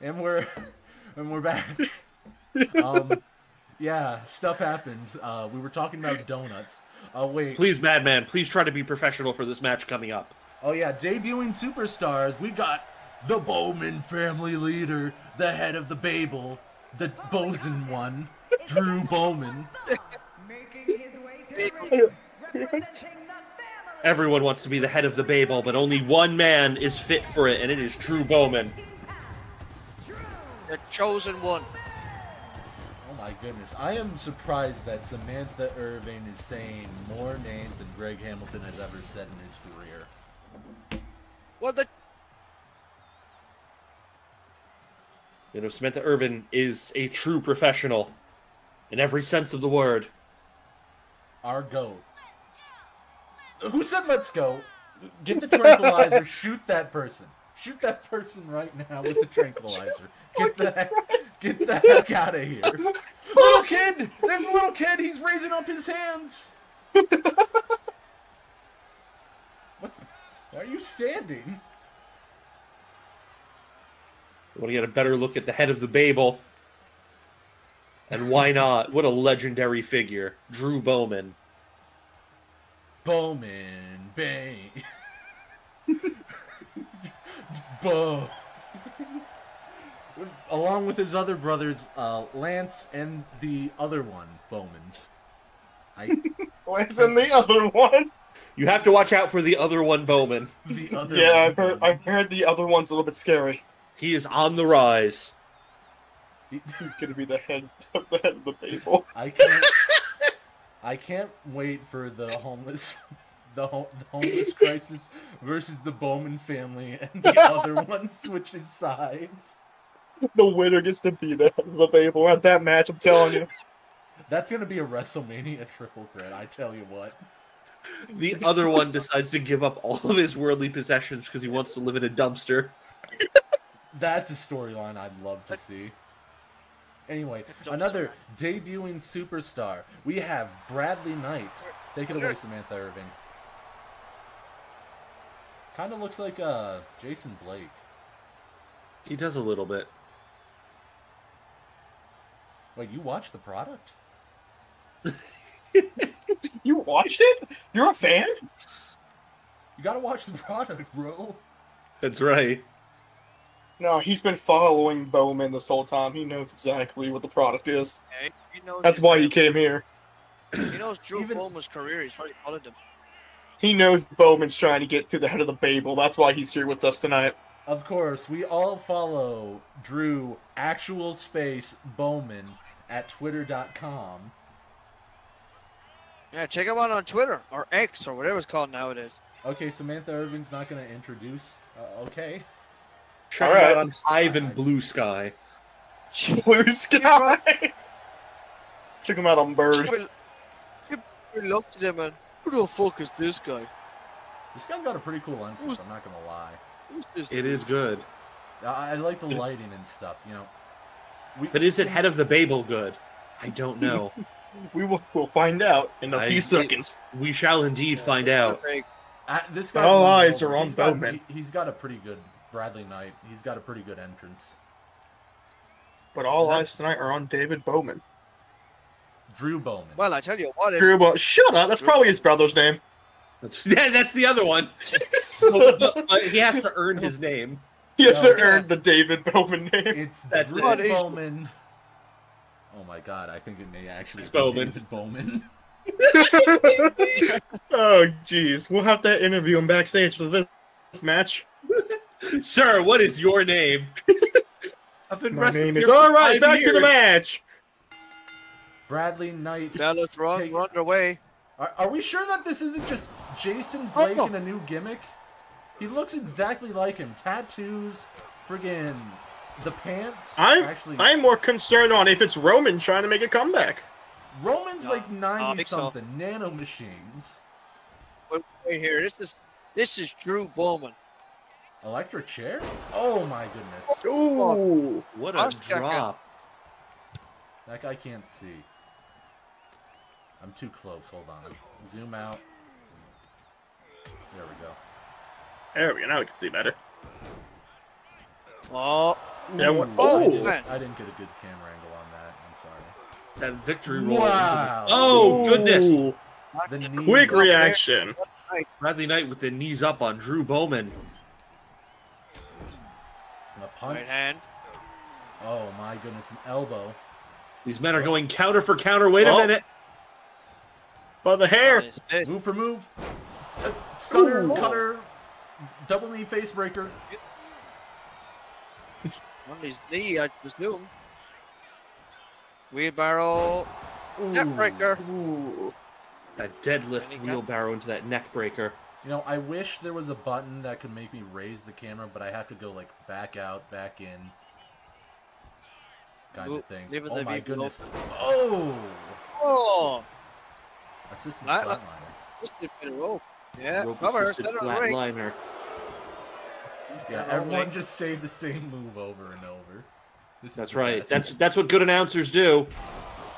and we're and we're back. um, yeah, stuff happened. Uh, we were talking about donuts. Oh wait. Please, Madman, please try to be professional for this match coming up. Oh yeah, debuting superstars. We got the Bowman family leader, the head of the Babel, the Bosun one, Drew Bowman. Making his way to the ring, representing the family. Everyone wants to be the head of the Babel, but only one man is fit for it, and it is Drew Bowman. The chosen one. Oh my goodness. I am surprised that Samantha Irvin is saying more names than Greg Hamilton has ever said in his career. Well, the You know, Samantha Irvin is a true professional in every sense of the word. Our goat. Who said let's go? Get the tranquilizer, shoot that person. Shoot that person right now with the tranquilizer. Get the heck, get the heck out of here. Little kid! There's a little kid, he's raising up his hands. What the, are you standing? I want to get a better look at the head of the Babel. And why not? What a legendary figure. Drew Bowman. Bowman Bang. Bo. Along with his other brothers, uh, Lance and the other one, Bowman. I Lance and the other one. You have to watch out for the other one, Bowman. the other Yeah, one, I've heard. Bowman. I've heard the other one's a little bit scary. He is on the rise. He's gonna be the head of the head of the Babel. I can't. I can't wait for the homeless, the, ho- the homeless crisis versus the Bowman family, and the other one switches sides. The winner gets to be the head of the Babel at that match. I'm telling you. That's gonna be a WrestleMania triple threat. I tell you what. The other one decides to give up all of his worldly possessions because he wants to live in a dumpster. That's a storyline I'd love to see. Anyway, another debuting superstar. We have Bradley Knight. Take it away, Samantha Irvin. Kind of looks like uh, Jason Blake. He does a little bit. Wait, you watched the product? You watched it? You're a fan? You gotta watch the product, bro. That's right. No, he's been following Bowman this whole time. He knows exactly what the product is. Okay? He knows That's why he came here. He knows Drew Even- Bowman's career. He's probably followed him. He knows Bowman's trying to get to the head of the Babel. That's why he's here with us tonight. Of course, we all follow Drew actual space Bowman at twitter.com. Yeah, check him out on Twitter or X or whatever it's called nowadays. Okay, Samantha Irvin's not gonna introduce. Uh, okay. Check All him right. out on Ivan Blue Sky. Blue sky. Check him out on Bird. We looked at him and who the fuck is this guy? This guy's got a pretty cool entrance, I'm not gonna lie. Who's this? It dude? is good. I, I like the lighting and stuff, you know. We, But is it head of the Babel good? I don't know. We will we'll find out in a I- few seconds. we shall indeed find out. Big. Uh, this guy. All eyes are on he's Bowman. he, he's got a pretty good Bradley Knight. He's got a pretty good entrance. But all eyes tonight are on David Bowman. Drew Bowman. Well, I tell you what, if, Drew Bowman. Shut up. That's probably his brother's name. That's, yeah, that's the other one. but, but- but he has to earn his name. He has No. to earn the David Bowman name. It's That's Drew it. Bowman. Oh my god, I think it may actually It's be Bowman. David Bowman. oh, jeez. We'll have to interview him backstage for this, this match. Sir, what is your name? I've been My wrestling name is all right. five Back to the match. Bradley Knight. fellas, run, Take- run away. Are, are we sure that this isn't just Jason oh, Blake Oh. in a new gimmick? He looks exactly like him. Tattoos, friggin' the pants. I'm actually I'm more concerned on if it's Roman trying to make a comeback. Roman's No, like ninety think so. something. Nano machines. Wait, wait here. This is this is Drew Bowman. Electric chair? Oh my goodness. Ooh. What a drop. That guy can't see. I'm too close. Hold on. Zoom out. There we go. There we go. Now we can see better. Oh, Yeah, oh, what- oh, I, didn't. I didn't get a good camera angle on that. I'm sorry. That victory roll. Wow. Oh goodness! The. Quick reaction. Bradley Knight with the knees up on Drew Bowman. A punch. Right hand. Oh my goodness, an elbow. These men are going counter for counter. Wait a Oh. minute. By the hair. What is? Move for move. Uh, stunner, Ooh. cutter, double knee face breaker. On his knee, I presume. Wheelbarrow. Neckbreaker. Ooh. That deadlift Any count? wheelbarrow into that neck breaker. You know, I wish there was a button that could make me raise the camera, but I have to go like back out, back in, kind Ooh, of thing. Oh my people. goodness! Oh, Oh, assistant I- uh, flatliner. just a bit rope. Yeah, Rope cover, assisted center of the ring. flatliner. Yeah, Yeah, everyone only. just say the same move over and over. This That's right. That's that's what good announcers do.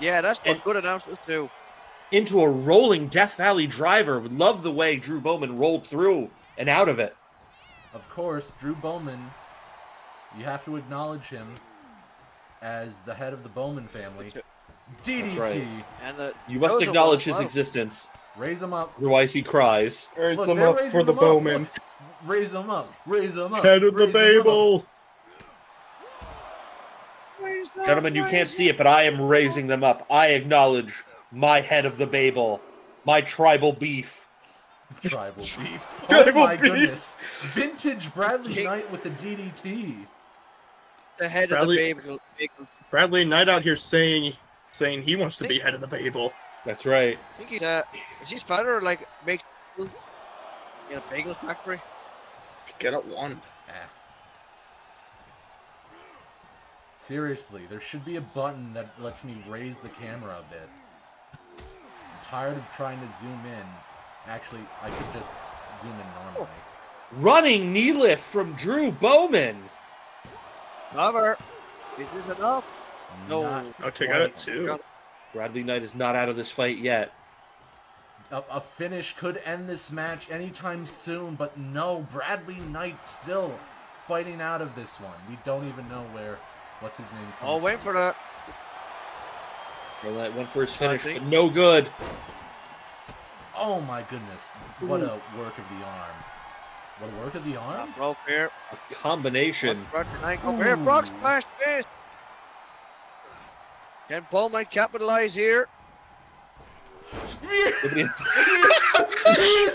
Yeah, that's what And- good announcers do. Into a rolling Death Valley driver. Would love the way Drew Bowman rolled through and out of it. Of course, Drew Bowman. You have to acknowledge him as the head of the Bowman family. Uh, DDT. right. And the You must acknowledge well- his existence. Raise him up. Otherwise, he cries. Raise Look, them up for the them up. Bowman. Raise him up. Raise him up. Head of the raise 'em up. Babel. Gentlemen, you can't see it, but I am raising them up. I acknowledge my head of the Babel, my tribal beef. Tribal beef. Oh Tribal my beef. goodness. Vintage Bradley King- Knight with the DDT. the head Bradley- of the Babel. Bradley Knight out here saying saying he wants to be head of the Babel. That's right. I think he's uh, is his father like makes bagels in a bagels factory? Get it one. Ah. Seriously, there should be a button that lets me raise the camera a bit. I'm tired of trying to zoom in. Actually, I could just zoom in normally. Running knee lift from Drew Bowman. However, is this enough? No. Not Okay, got it too. Got- Bradley Knight is not out of this fight yet. A, a finish could end this match anytime soon, but no, Bradley Knight still fighting out of this one. We don't even know where, what's his name? Oh, wait from. for that. Well, that went for his I finish, think- but no good. Oh my goodness, what a work of the arm. What a work of the arm? Top rope here. A combination. What's Bradley Knight go here? Frog splash fist. Can Bowman capitalize here? Spear! Spears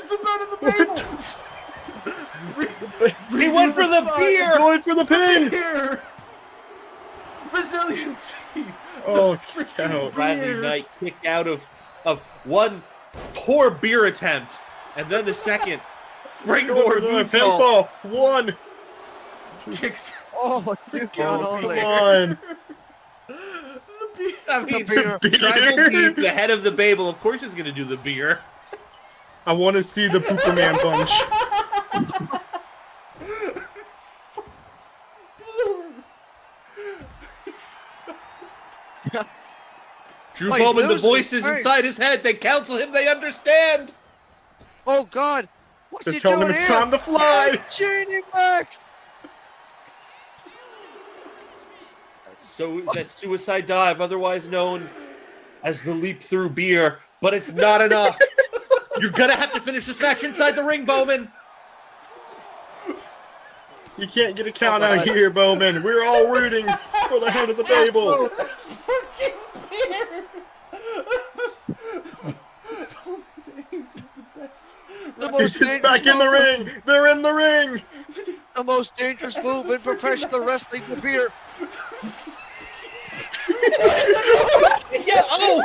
to out of the Babel! He went for the beer! Going for the pin. Beer! Resiliency! Oh, Freaking cow. Bradley beer. Knight kicked out of of one poor beer attempt, and then the second Going for springboard the moonsault. One. Kicks Oh, two count Oh, only. come on. the beer. I mean, beer. Tribal Beef, the head of the Babel, of course, is going to do the beer. I want to see the Pooperman punch. Drew Oh, Bowman, the voices Hey. inside his head, they counsel him, they understand. Oh God, what's They're he telling doing him it's here? time to fly. Genie Max. So that suicide dive, otherwise known as the leap through beer, but it's not enough. You're gonna have to finish this match inside the ring, Bowman. You can't get a count Oh, out God. here, Bowman. We're all rooting for the head of the Babel. Oh, Fucking beer! This is the best. the He's most dangerous back in the ring. They're in the ring. The most dangerous move in professional wrestling. The beer. Yeah, oh!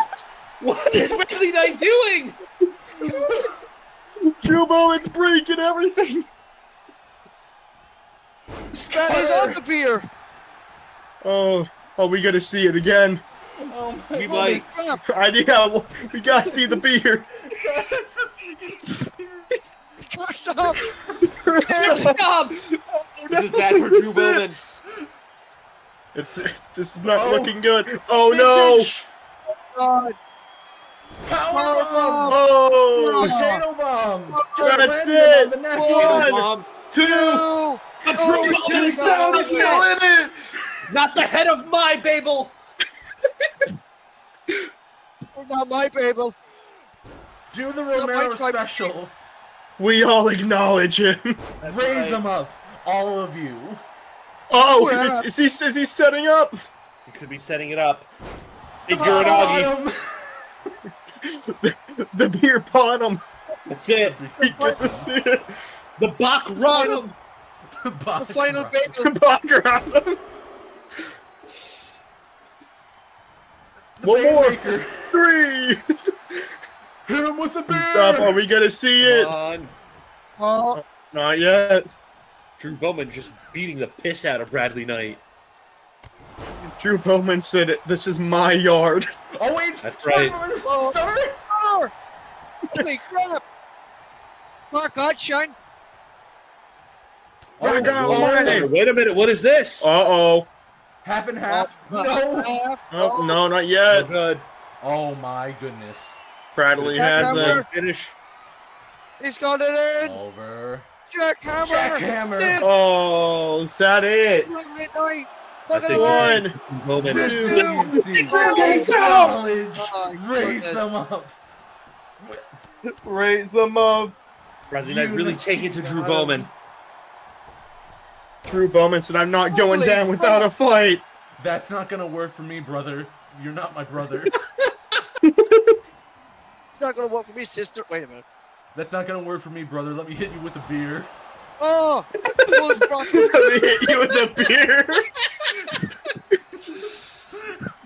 What is Bradley Knight doing? Drew Bowman's breaking everything. This man is on the beer. Oh, oh, we gonna see it again. Oh my We Holy might. crap! I yeah, we gotta see the beer. Stop! Stop! This is bad for This Drew is. Bowman. It's, it's this is not Oh. looking good. Oh no! Vintage God. Power bomb! Oh, oh Potato bomb! Just That's landed it. on the neck. One. One. Mom, two. No! a Oh, Drew he Bowman did sound it. is still in it. Not the head of my Babel. Not my Babel. Do the my Romero tribe- special. We all acknowledge him. That's Raise right. them up, all of you. Oh, Yeah. is, is he is he setting up? He could be setting it up. Big Come Uranage. on! The beer bottom. That's it. You get to see it. The Bach Rodham. The final Bottom. Babel. Bunker on him. The One more. Baymaker. Three. Hit him with a What's up? Are we gonna see it? On. Oh, Not yet. Drew Bowman just beating the piss out of Bradley Knight. Drew Bowman said. This is my yard. Oh wait, That's stop right. him. Oh. Stop it. oh. Holy crap. Mark Godshine. Oh, Oh, God, Lord. almighty. Wait a minute. What is this? Uh oh. Half and half. Oh, No. half. Oh, no, not Oh, yet. good. Oh my goodness. Bradley has Jackhammer. it. Finish. He's got it in. Over. Jackhammer. Jackhammer. Nick. Oh, is that it? Bradley Look at think it. it's One. Bowman. This Two. Two. Oh, Raise them up. Oh, Raise them up. Bradley Knight really taking it to Drew Bowman. Drew Bowman said, I'm not going Holy down without a fight. That's not gonna work for me, brother. You're not my brother. It's not gonna work for me, sister. Wait a minute. That's not gonna work for me, brother. Let me hit you with a beer. Oh, Bulls Broncos. Let me hit you with a beer.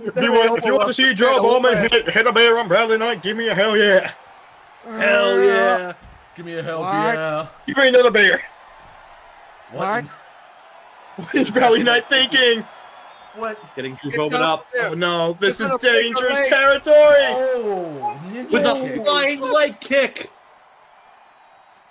if, you want, if you want to see Joe Bowman hit, hit a bear on Bradley Knight, give me a hell yeah. Hell yeah. Give me a hell What? yeah. Give me another beer. What? What is Bradley Knight thinking? What? Getting Drew Get Bowman down up there. Oh no, this You're is gonna break your dangerous territory. Oh, ninja with a kick. flying leg kick.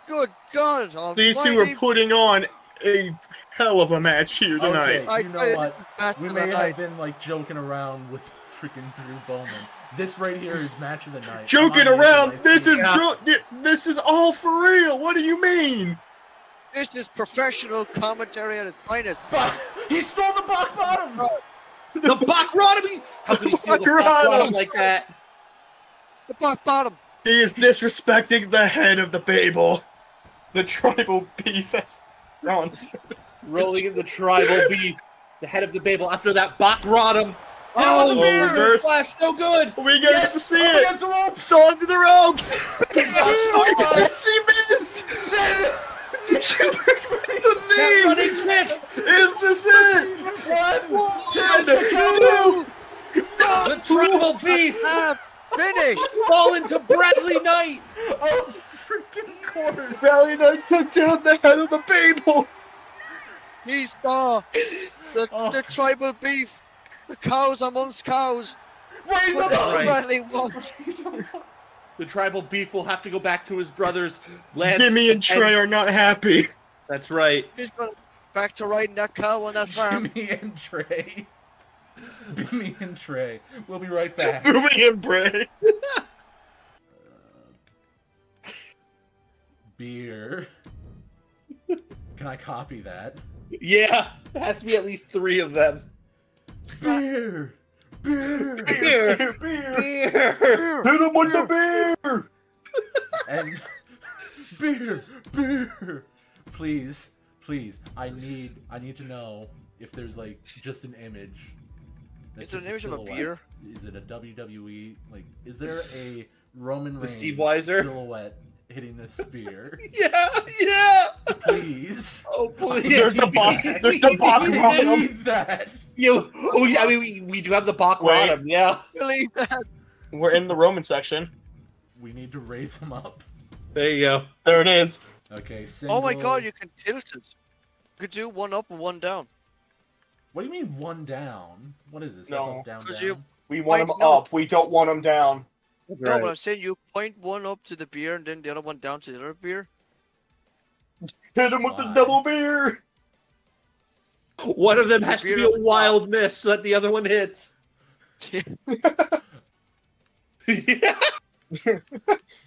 Good God. These two are putting on a hell of a match here tonight. Okay. I You know tell you, what? this is match We of may the have night. been like joking around with freaking Drew Bowman. This right here is match of the night. Joking around. This is. Yeah. dro- this is all for real. What do you mean? This is professional commentary at its finest. But he stole the Bach bottom. The Bach Rodham. How could he steal the Bach Bach Rodham. Rodham like that? The back bottom. He is disrespecting the head of the Babel. The tribal beef has nonsense. Rolling in the tribal beef. The head of the Babel after that Bach Rodham. Oh, Oh, the reverse. Flash, no good. We get Yes, to see up it. against the ropes. So onto the ropes. Yes, he missed. the That knee. running kick. Is this it? One, Two. The tribal beef. Ah, finish. Fall into Bradley Knight. of freaking course. Valley Knight took down the head of the Babel. He saw the, Oh. the tribal beef. The cows amongst cows. Raise What them up. right. Bradley wants. The tribal beef will have to go back to his brothers. Lance Jimmy and Trey are not happy. That's right. He's going back to riding that cow on that farm. Jimmy and Trey. Jimmy and Trey. We'll be right back. Moving and Bray. Beer. Can I copy that? Yeah, there has to be at least three of them. Beer. Beer. Beer, Beer. beer. Hit him with the beer. And beer. Beer. Please. Please. I need I need to know if there's like just an image. that's It's an just image of a beer. Is it a WWE? Like, is there a Roman The Reigns Steve Weiser? silhouette hitting this spear? Yeah, yeah. Please. Oh, please. There's the Bach. There's the Bach I bottom. that. You, oh, yeah, I mean, we, we do have the Bach Wait. Rodham, yeah. Believe that. We're in the Roman section. We need to raise him up. There you go. There it is. Okay. Single... Oh my god, you can tilt it. You could do one up and one down. What do you mean one down? What is this? No, Up, up, down, 'cause down. you- We want him Wait, no. up. We don't want him down. No, but I'm saying you point one up to the beer and then the other one down to the other beer. Hit him with the double beer. One of them has to be a wild miss so that the other one hits. yeah.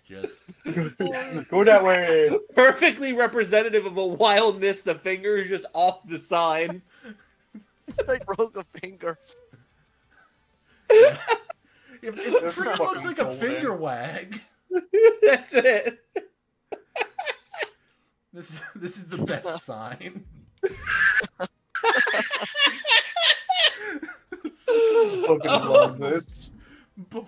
Just Go that way. Perfectly representative of a wild miss. The finger is just off the sign. It's like broke a finger. It, it That's freaking looks fucking like a golden. finger wag. That's it. This is this is the best sign. Fucking love this. But